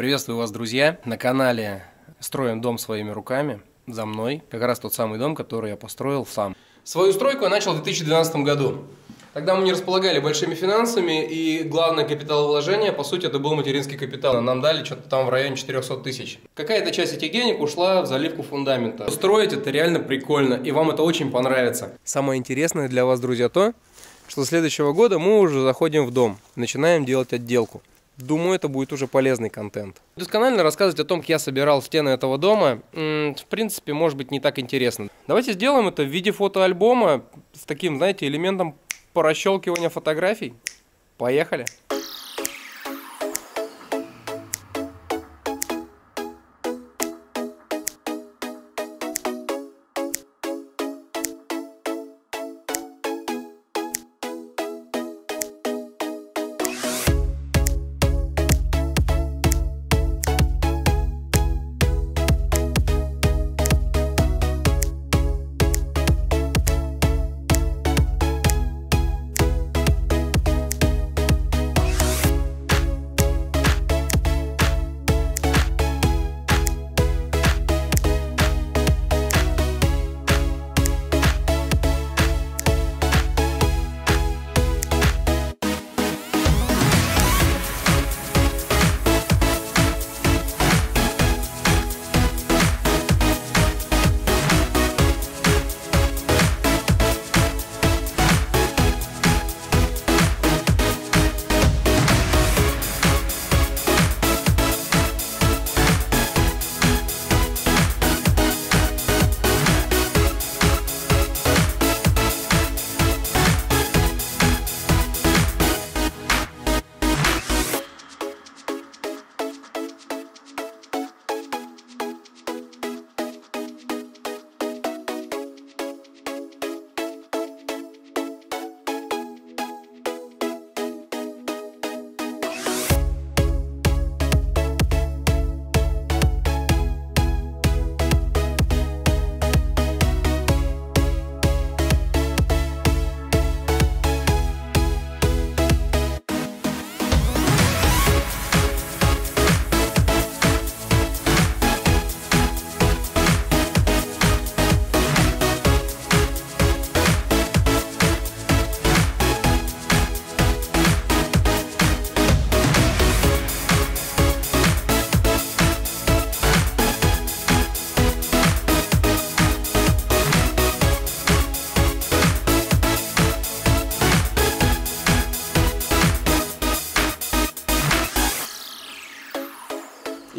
Приветствую вас, друзья, на канале «Строим дом своими руками». За мной как раз тот самый дом, который я построил сам. Свою стройку я начал в 2012 году. Тогда мы не располагали большими финансами, и главное капиталовложение, по сути, это был материнский капитал. Нам дали что-то там в районе 400 тысяч. Какая-то часть этих денег ушла в заливку фундамента. Строить это реально прикольно, и вам это очень понравится. Самое интересное для вас, друзья, то, что с следующего года мы уже заходим в дом, начинаем делать отделку. Думаю, это будет уже полезный контент. Досконально рассказывать о том, как я собирал стены этого дома, в принципе, может быть не так интересно. Давайте сделаем это в виде фотоальбома с таким, знаете, элементом по расщелкиванию фотографий. Поехали!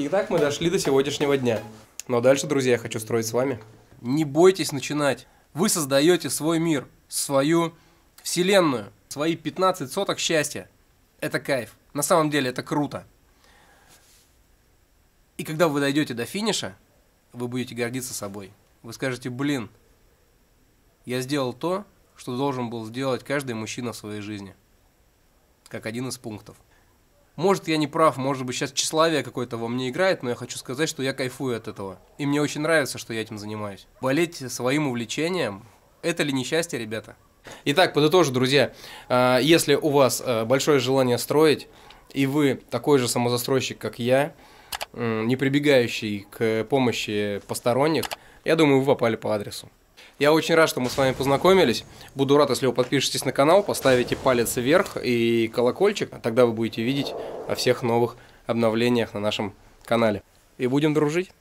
Итак, мы дошли до сегодняшнего дня. Но дальше, друзья, я хочу строить с вами. Не бойтесь начинать. Вы создаете свой мир, свою вселенную, свои 15 соток счастья. Это кайф. На самом деле это круто. И когда вы дойдете до финиша, вы будете гордиться собой. Вы скажете, блин, я сделал то, что должен был сделать каждый мужчина в своей жизни. Как один из пунктов. Может, я не прав, может быть, сейчас тщеславие какое-то во мне играет, но я хочу сказать, что я кайфую от этого. И мне очень нравится, что я этим занимаюсь. Болеть своим увлечением – это ли несчастье, ребята? Итак, подытожу, друзья. А, если у вас а, большое желание строить, и вы такой же самозастройщик, как я, не прибегающий к помощи посторонних, я думаю, вы попали по адресу. Я очень рад, что мы с вами познакомились. Буду рад, если вы подпишетесь на канал, поставите палец вверх и колокольчик. Тогда вы будете видеть о всех новых обновлениях на нашем канале. И будем дружить.